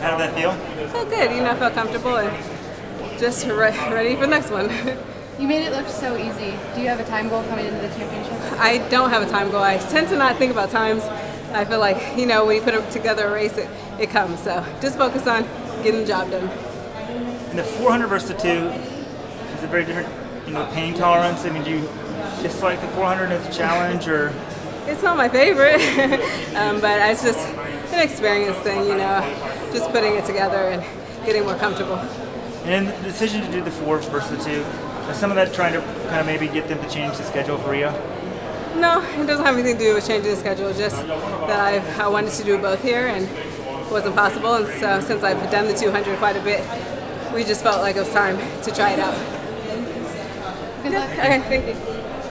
How did that feel? Felt good. You know, I felt comfortable and just re- ready for the next one. You made it look so easy. Do you have a time goal coming into the championship? I don't have a time goal. I tend to not think about times. I feel like, you know, when you put together a race, it, it comes. So just focus on getting the job done. In the 400 versus the 2, is a very different, you know, pain tolerance? I mean, do you dislike the 400 as a challenge or? It's not my favorite, um, but it's just an experience thing, you know, just putting it together and getting more comfortable. And the decision to do the 4 versus the 2, is some of that trying to kind of maybe get them to change the schedule for you? No, it doesn't have anything to do with changing the schedule. Just that I, I wanted to do both here and it wasn't possible. And so since I've done the 200 quite a bit, we just felt like it was time to try it out. Good luck. Okay, thank you.